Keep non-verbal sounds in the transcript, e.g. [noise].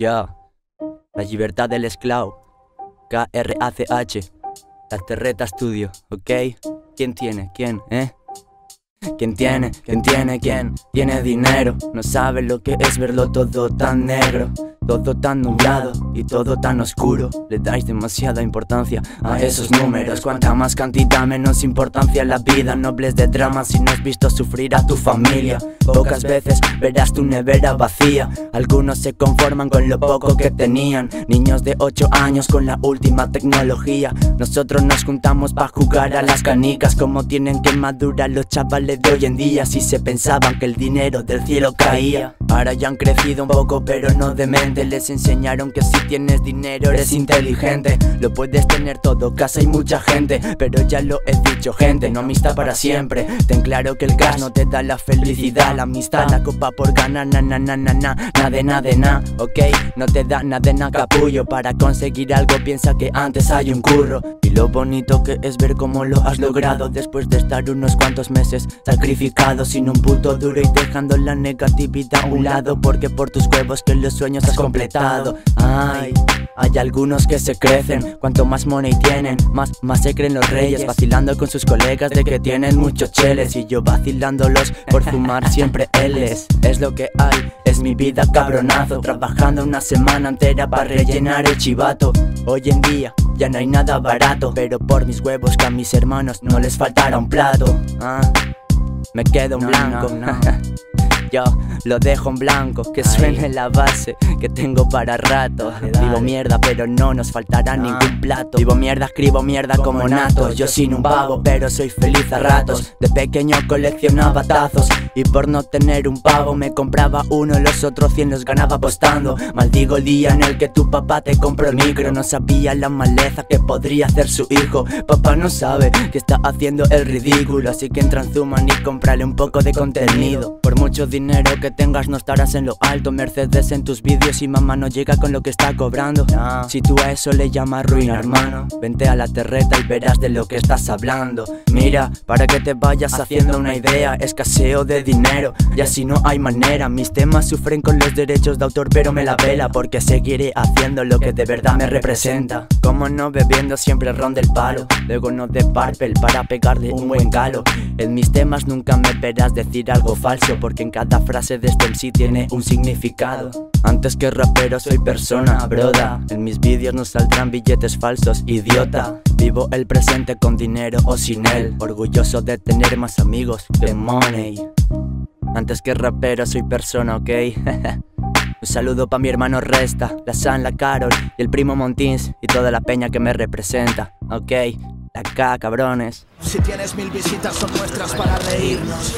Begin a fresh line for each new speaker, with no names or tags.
Ya, la libertad del esclavo. K-R-A-C-H. La Terreta Studio, ¿ok? ¿Quién tiene? ¿Quién? ¿Eh? ¿Quién tiene? ¿Quién tiene? ¿Quién? Tiene dinero. No sabe lo que es verlo todo tan negro. Todo tan nublado y todo tan oscuro. Le dais demasiada importancia a esos números. Cuanta más cantidad, menos importancia en la vida. Nobles de drama si no has visto sufrir a tu familia. Pocas veces verás tu nevera vacía. Algunos se conforman con lo poco que tenían. Niños de 8 años con la última tecnología. Nosotros nos juntamos para jugar a las canicas. Como tienen que madurar los chavales de hoy en día Si se pensaban que el dinero del cielo caía Ahora ya han crecido un poco pero no de mente. Les enseñaron que si tienes dinero eres inteligente. Lo puedes tener todo, casa y mucha gente. Pero ya lo he dicho gente, no amistad para siempre. Ten claro que el gas no te da la felicidad. La amistad, la copa por ganar, na na na na na. Nada de nada de nada, ok. No te da nada de nada capullo. Para conseguir algo piensa que antes hay un curro. Y lo bonito que es ver cómo lo has logrado. Después de estar unos cuantos meses sacrificado Sin un puto duro y dejando la negatividad lado Porque por tus huevos que los sueños has completado. Ay, hay algunos que se crecen Cuanto más money tienen, más, más se creen los reyes Vacilando con sus colegas de que tienen muchos cheles Y yo vacilándolos por fumar [laughs] siempre L's. Es lo que hay, es mi vida cabronazo Trabajando una semana entera para rellenar el chivato. Hoy en día ya no hay nada barato Pero por mis huevos que a mis hermanos no les faltará un plato. Ah, Me quedo en blanco. [laughs] Yo lo dejo en blanco, que suene la base que tengo para rato. Vivo mierda, pero no nos faltará ningún plato. Vivo mierda, escribo mierda como nato. Yo sin un pavo, pero soy feliz a ratos. De pequeño coleccionaba tazos y por no tener un pavo me compraba uno, los otros cien los ganaba apostando. Maldigo el día en el que tu papá te compró el micro, no sabía la maleza que podría hacer su hijo. Papá no sabe que está haciendo el ridículo, así que entra en Zuman y comprale un poco de contenido. Por mucho dinero que tengas no estarás en lo alto. Mercedes en tus vídeos y mamá no llega con lo que está cobrando. Si tú a eso le llamas ruina hermano Vente a la terreta y verás de lo que estás hablando. Mira, para que te vayas haciendo una idea Escaseo de dinero y así no hay manera. Mis temas sufren con los derechos de autor pero me la vela Porque seguiré haciendo lo que de verdad me representa. Como no bebiendo siempre ron del palo. Luego no de parpel para pegarle un buen galo. En mis temas nunca me verás decir algo falso Porque en cada frase de este MC tiene un significado Antes que rapero soy persona, broda En mis vídeos no saldrán billetes falsos, idiota Vivo el presente con dinero o sin él Orgulloso de tener más amigos que money Antes que rapero soy persona, ok [laughs] Un saludo pa' mi hermano Resta, la San, la Carol y el primo Montins y toda la peña que me representa, ok. La cabrones.
Si tienes mil visitas son nuestras para reírnos.